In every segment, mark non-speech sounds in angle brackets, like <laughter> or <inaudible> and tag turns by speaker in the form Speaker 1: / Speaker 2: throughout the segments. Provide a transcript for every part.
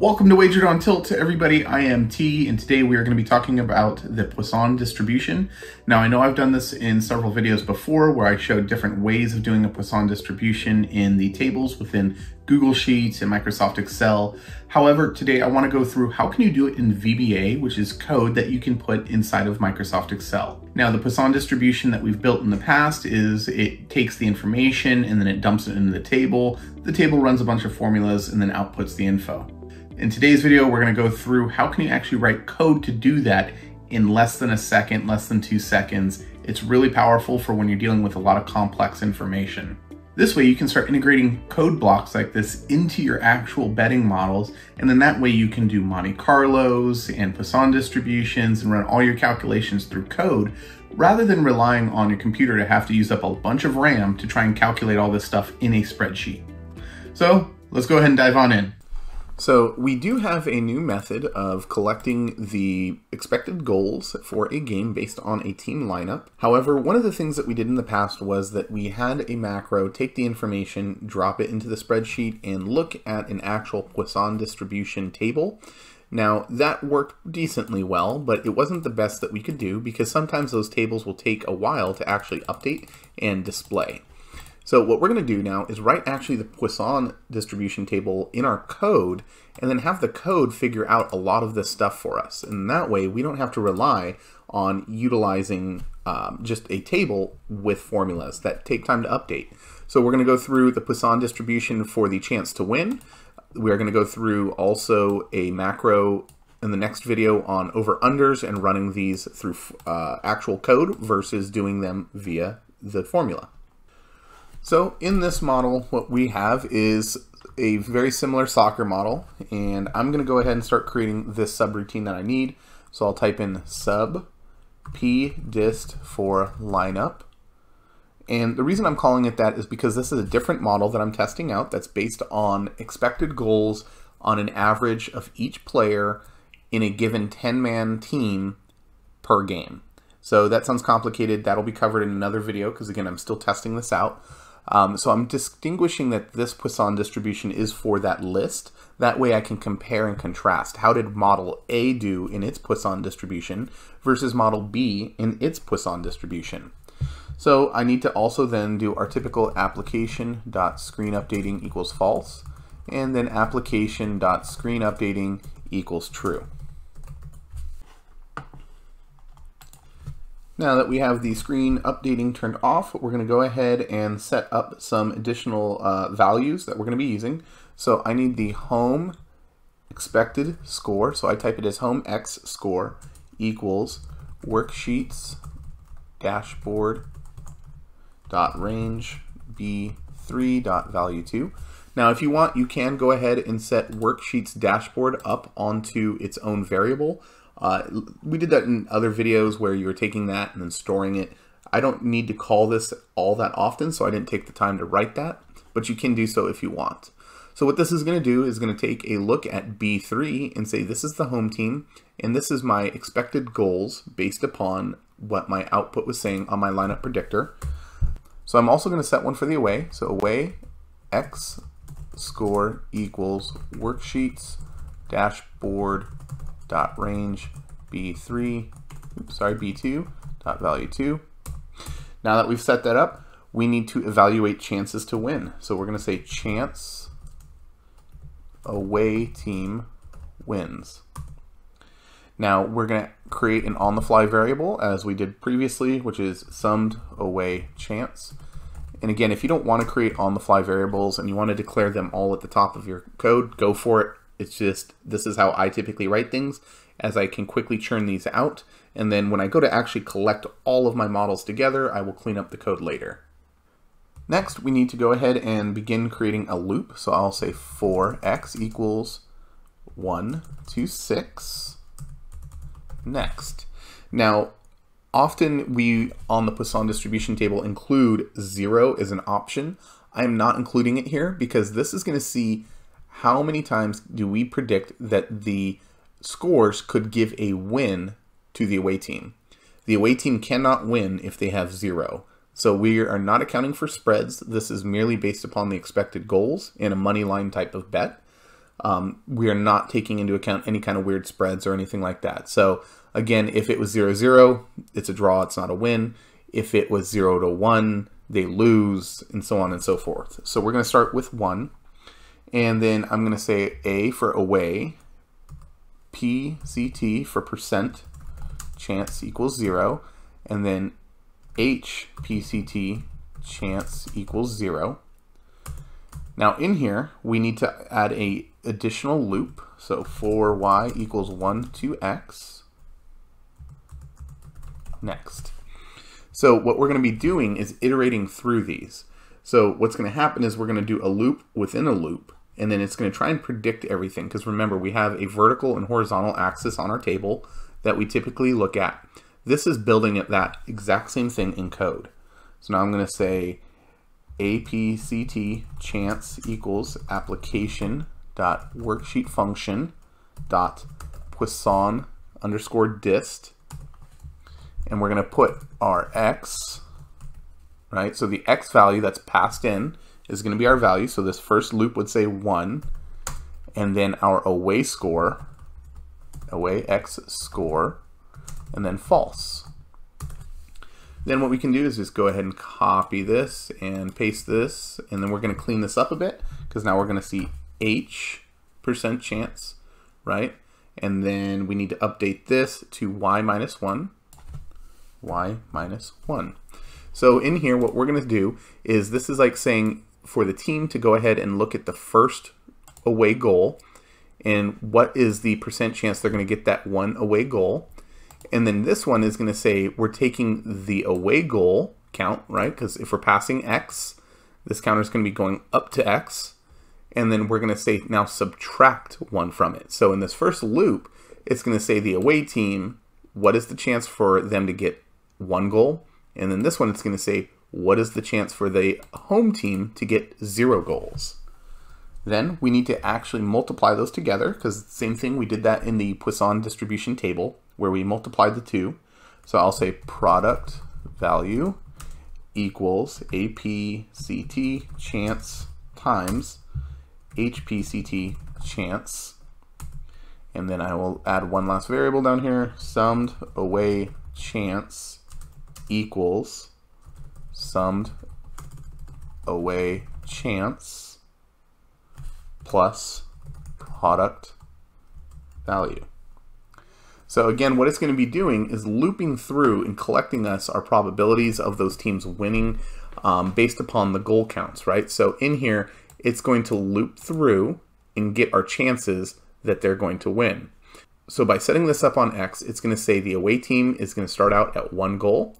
Speaker 1: Welcome to Wagered on Tilt to everybody. I am T, and today we are going to be talking about the Poisson distribution. Now, I know I've done this in several videos before where I showed different ways of doing a Poisson distribution in the tables within Google Sheets and Microsoft Excel. However, today I want to go through how can you do it in VBA, which is code that you can put inside of Microsoft Excel. Now, the Poisson distribution that we've built in the past is it takes the information and then it dumps it into the table. The table runs a bunch of formulas and then outputs the info. In today's video, we're gonna go through how can you actually write code to do that in less than a second, less than two seconds. It's really powerful for when you're dealing with a lot of complex information. This way you can start integrating code blocks like this into your actual betting models, and then that way you can do Monte Carlos and Poisson distributions and run all your calculations through code, rather than relying on your computer to have to use up a bunch of RAM to try and calculate all this stuff in a spreadsheet. So let's go ahead and dive on in. So we do have a new method of collecting the expected goals for a game based on a team lineup. However, one of the things that we did in the past was that we had a macro take the information, drop it into the spreadsheet, and look at an actual Poisson distribution table. Now, that worked decently well, but it wasn't the best that we could do because sometimes those tables will take a while to actually update and display. So what we're going to do now is write actually the Poisson distribution table in our code and then have the code figure out a lot of this stuff for us. And that way we don't have to rely on utilizing um, just a table with formulas that take time to update. So we're going to go through the Poisson distribution for the chance to win. We are going to go through also a macro in the next video on over-unders and running these through uh, actual code versus doing them via the formula. So in this model, what we have is a very similar soccer model, and I'm going to go ahead and start creating this subroutine that I need. So I'll type in sub p dist for lineup. And the reason I'm calling it that is because this is a different model that I'm testing out that's based on expected goals on an average of each player in a given 10-man team per game. So that sounds complicated. That'll be covered in another video because again, I'm still testing this out. Um, so I'm distinguishing that this Poisson distribution is for that list. That way I can compare and contrast. How did model A do in its Poisson distribution versus model B in its Poisson distribution? So I need to also then do our typical application dot screen updating equals false, and then application dot screen updating equals true. Now that we have the screen updating turned off, we're going to go ahead and set up some additional uh, values that we're going to be using. So I need the home expected score. So I type it as home x score equals worksheets dashboard dot range b3 dot value 2. Now if you want, you can go ahead and set worksheets dashboard up onto its own variable. Uh, we did that in other videos where you were taking that and then storing it. I don't need to call this all that often, so I didn't take the time to write that, but you can do so if you want. So what this is going to do is going to take a look at B3 and say this is the home team, and this is my expected goals based upon what my output was saying on my lineup predictor. So I'm also going to set one for the away. So away x score equals worksheets dashboard dot range b3, oops, sorry, b2 dot value 2. Now that we've set that up, we need to evaluate chances to win. So we're going to say chance away team wins. Now we're going to create an on-the-fly variable as we did previously, which is summed away chance. And again, if you don't want to create on-the-fly variables and you want to declare them all at the top of your code, go for it. It's just, this is how I typically write things, as I can quickly churn these out. And then when I go to actually collect all of my models together, I will clean up the code later. Next, we need to go ahead and begin creating a loop. So I'll say for x equals 1 to 6. Next. Now, often we, on the Poisson distribution table, include 0 as an option. I am not including it here because this is going to see how many times do we predict that the scores could give a win to the away team? The away team cannot win if they have zero. So we are not accounting for spreads. This is merely based upon the expected goals in a money line type of bet. um, we are not taking into account any kind of weird spreads or anything like that. So again, if it was 0 0, it's a draw, it's not a win. If it was 0 to 1, they lose, and so on and so forth. So we're going to start with 1. And then I'm going to say A for away, PCT for percent chance equals 0, and then HPCT chance equals 0. Now in here, we need to add a additional loop. So for y equals 1 to x. Next. So what we're going to be doing is iterating through these. So what's going to happen is we're going to do a loop within a loop, and then it's going to try and predict everything. Because remember, we have a vertical and horizontal axis on our table that we typically look at. This is building at that exact same thing in code. So now I'm going to say APCT chance equals application dot worksheet function dot Poisson underscore dist. And we're going to put our x, right? So the x value that's passed in is going to be our value. So this first loop would say 1. And then our away score, away x score, and then false. Then what we can do is just go ahead and copy this and paste this, and then we're going to clean this up a bit because now we're going to see H percent chance, right? And then we need to update this to Y minus 1, Y minus 1. So in here, what we're going to do is this is like saying for the team to go ahead and look at the first away goal and what is the percent chance they're going to get that one away goal and then this one is going to say we're taking the away goal count, right? Because if we're passing x, this counter is going to be going up to x. And then we're going to say now subtract one from it. So in this first loop, it's going to say the away team, what is the chance for them to get one goal? And then this one, it's going to say, what is the chance for the home team to get zero goals? Then we need to actually multiply those together because same thing, we did that in the Poisson distribution table where we multiplied the two. So I'll say product value equals APCT chance times HPCT chance. And then I will add one last variable down here, summed away chance equals summed away chance plus product value. So again, what it's going to be doing is looping through and collecting us our probabilities of those teams winning um, based upon the goal counts, right? So in here, it's going to loop through and get our chances that they're going to win. So by setting this up on X, it's going to say the away team is going to start out at one goal,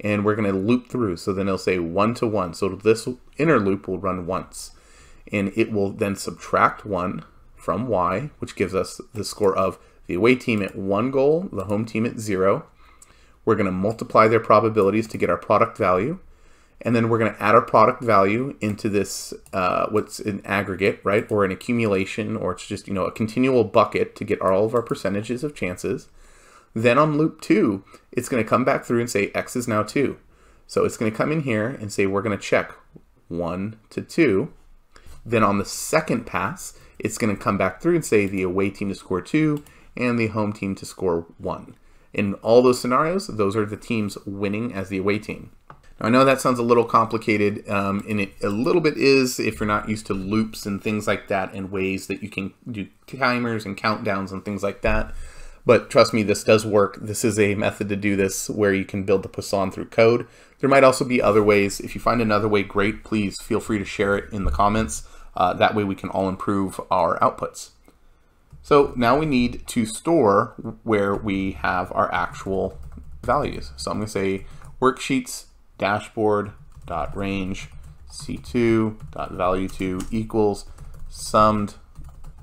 Speaker 1: and we're going to loop through. So then it'll say one to one. So this inner loop will run once, and it will then subtract one from Y, which gives us the score of the away team at one goal, the home team at zero. We're going to multiply their probabilities to get our product value. And then we're going to add our product value into this, uh, what's an aggregate, right? Or an accumulation, or it's just, you know, a continual bucket to get all of our percentages of chances. Then on loop two, it's going to come back through and say X is now two. So it's going to come in here and say we're going to check one to two. Then on the second pass, it's going to come back through and say the away team to score two and the home team to score one. In all those scenarios, those are the teams winning as the away team. Now, I know that sounds a little complicated, um, and it a little bit is if you're not used to loops and things like that, and ways that you can do timers and countdowns and things like that. But trust me, this does work. This is a method to do this where you can build the Poisson through code. There might also be other ways. If you find another way, great. Please feel free to share it in the comments. Uh, that way we can all improve our outputs. So now we need to store where we have our actual values. So I'm going to say worksheets dashboard dot range c2 dot value 2 equals summed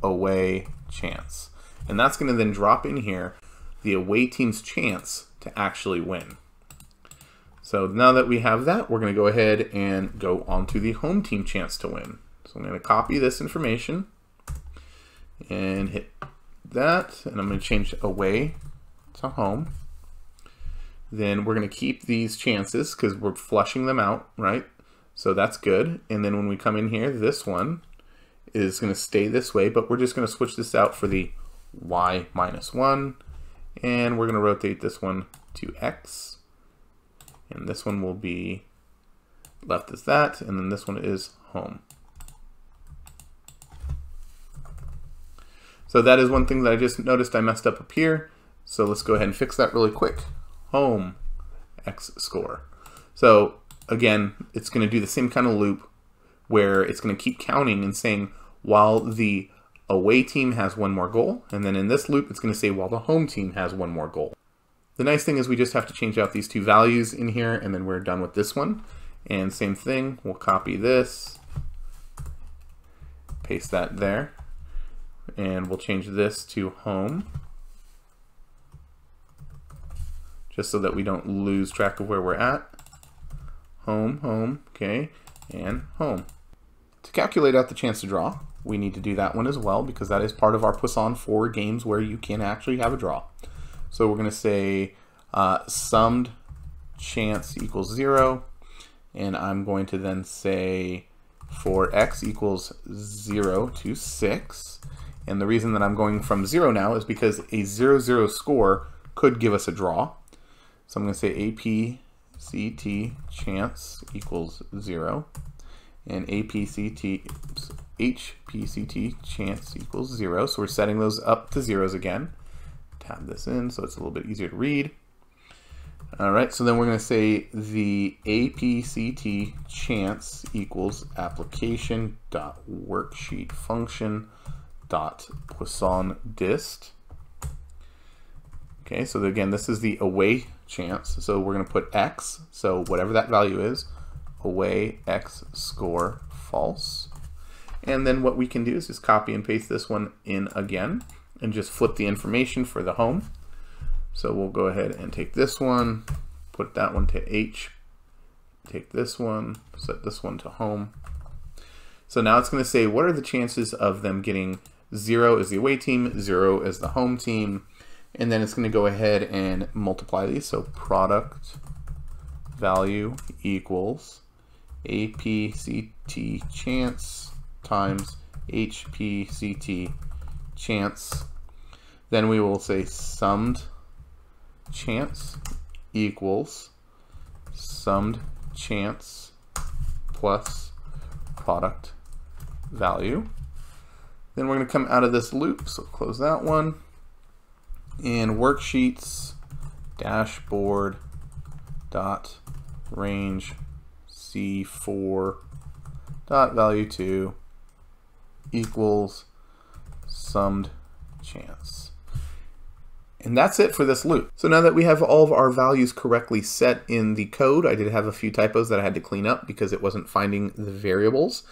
Speaker 1: away chance. And that's going to then drop in here the away team's chance to actually win. So now that we have that, we're going to go ahead and go on to the home team chance to win. So I'm going to copy this information and hit that, and I'm going to change away to home. Then we're going to keep these chances because we're flushing them out, right? So that's good. And then when we come in here, this one is going to stay this way, but we're just going to switch this out for the y minus 1, and we're going to rotate this one to x, and this one will be left as that, and then this one is home. So that is one thing that I just noticed I messed up up here. So let's go ahead and fix that really quick. Home X score. So again, it's going to do the same kind of loop where it's going to keep counting and saying while the away team has one more goal, and then in this loop, it's going to say while the home team has one more goal. The nice thing is we just have to change out these two values in here, and then we're done with this one. And same thing, we'll copy this, paste that there, and we'll change this to home, just so that we don't lose track of where we're at. Home, home, okay, and home. To calculate out the chance to draw, we need to do that one as well because that is part of our Poisson for games where you can actually have a draw. So we're going to say uh, summed chance equals 0, and I'm going to then say for x equals 0 to 6. And the reason that I'm going from 0 now is because a 0-0 score could give us a draw. So I'm going to say APCT chance equals 0 and APCT HPCT chance equals 0. So we're setting those up to zeros again. Tab this in so it's a little bit easier to read. All right, so then we're going to say the APCT chance equals application dot worksheet function dot Poisson dist. Okay, so again, this is the away chance. So we're going to put x, so whatever that value is, away x score false. And then what we can do is just copy and paste this one in again and just flip the information for the home. So we'll go ahead and take this one, put that one to H, take this one, set this one to home. So now it's going to say what are the chances of them getting 0 as the away team, 0 as the home team, and then it's going to go ahead and multiply these. So product value equals APCT chance times HPCT chance. Then we will say summed chance equals summed chance plus product value. Then we're going to come out of this loop, so close that one. And worksheets dashboard dot range c4 dot value 2 equals summed chance. And that's it for this loop. So now that we have all of our values correctly set in the code, I did have a few typos that I had to clean up because it wasn't finding the variables.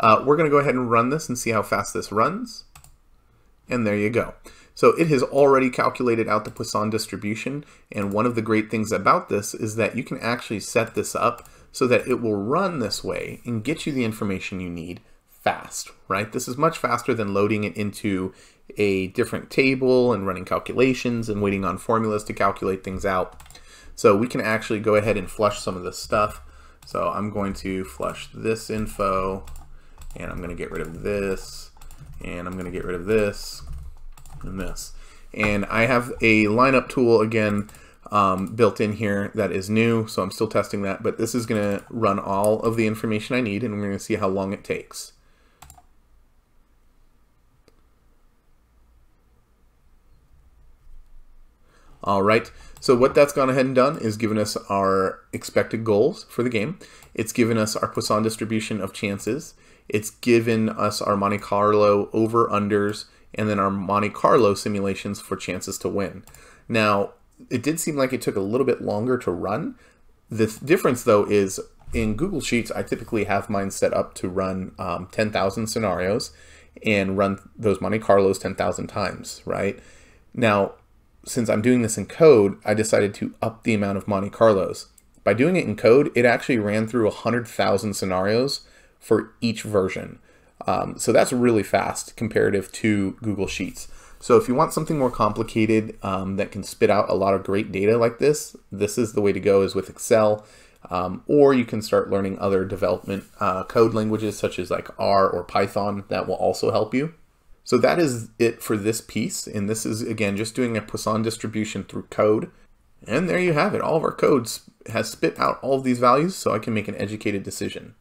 Speaker 1: Uh, we're going to go ahead and run this and see how fast this runs. And there you go. So it has already calculated out the Poisson distribution. And one of the great things about this is that you can actually set this up so that it will run this way and get you the information you need fast, right? This is much faster than loading it into a different table and running calculations and waiting on formulas to calculate things out. So we can actually go ahead and flush some of this stuff. So I'm going to flush this info and I'm going to get rid of this and I'm going to get rid of this and this. And I have a lineup tool again um, built in here that is new, so I'm still testing that, but this is going to run all of the information I need and we're going to see how long it takes. All right, so what that's gone ahead and done is given us our expected goals for the game. It's given us our Poisson distribution of chances. It's given us our Monte Carlo over-unders and then our Monte Carlo simulations for chances to win. Now, it did seem like it took a little bit longer to run. The difference, though, is in Google Sheets, I typically have mine set up to run um, 10,000 scenarios and run those Monte Carlos 10,000 times, right? Now, since I'm doing this in code, I decided to up the amount of Monte Carlos. By doing it in code, it actually ran through 100,000 scenarios for each version. Um, so that's really fast comparative to Google Sheets. So if you want something more complicated um, that can spit out a lot of great data like this, this is the way to go is with Excel. Um, or you can start learning other development uh, code languages such as like R or Python that will also help you. So that is it for this piece. And this is, again, just doing a Poisson distribution through code. And there you have it. All of our codes has spit out all of these values so I can make an educated decision.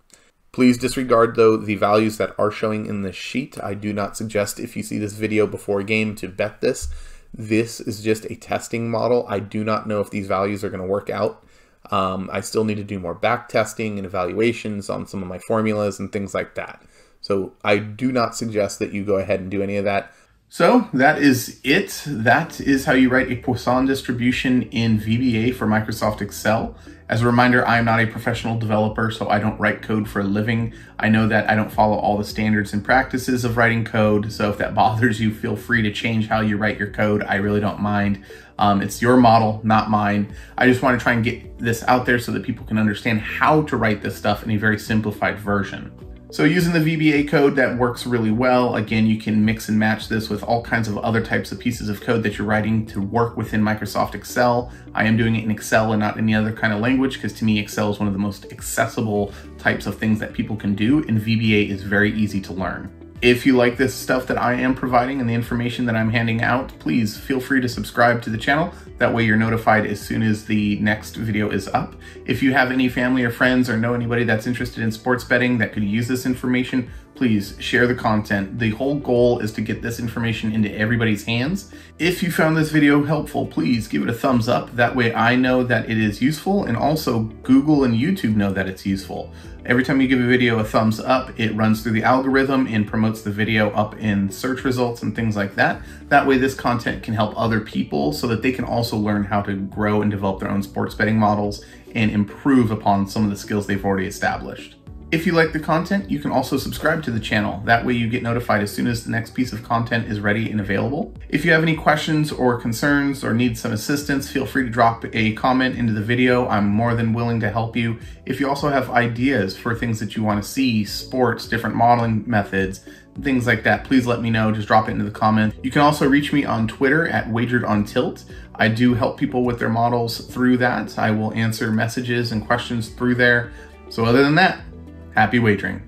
Speaker 1: Please disregard, though, the values that are showing in the sheet. I do not suggest if you see this video before a game to bet this. This is just a testing model. I do not know if these values are going to work out. Um, I still need to do more back testing and evaluations on some of my formulas and things like that. So I do not suggest that you go ahead and do any of that. So that is it. That is how you write a Poisson distribution in VBA for Microsoft Excel. As a reminder, I am not a professional developer, so I don't write code for a living. I know that I don't follow all the standards and practices of writing code, so if that <laughs> bothers you, feel free to change how you write your code. I really don't mind. Um, it's your model, not mine. I just want to try and get this out there so that people can understand how to write this stuff in a very simplified version. So using the VBA code, that works really well. Again, you can mix and match this with all kinds of other types of pieces of code that you're writing to work within Microsoft Excel. I am doing it in Excel and not any other kind of language because to me, Excel is one of the most accessible types of things that people can do and VBA is very easy to learn. If you like this stuff that I am providing and the information that I'm handing out, please feel free to subscribe to the channel. That way you're notified as soon as the next video is up. If you have any family or friends or know anybody that's interested in sports betting that could use this information, please share the content. The whole goal is to get this information into everybody's hands. If you found this video helpful, please give it a thumbs up. That way I know that it is useful and also Google and YouTube know that it's useful. Every time you give a video a thumbs up, it runs through the algorithm and promotes the video up in search results and things like that. That way this content can help other people so that they can also learn how to grow and develop their own sports betting models and improve upon some of the skills they've already established. If you like the content, you can also subscribe to the channel. That way you get notified as soon as the next piece of content is ready and available. If you have any questions or concerns or need some assistance, feel free to drop a comment into the video. I'm more than willing to help you. If you also have ideas for things that you want to see, sports, different modeling methods, things like that, please let me know. Just drop it into the comments. You can also reach me on Twitter at Wagered on Tilt. I do help people with their models through that. I will answer messages and questions through there. So other than that, Happy wagering.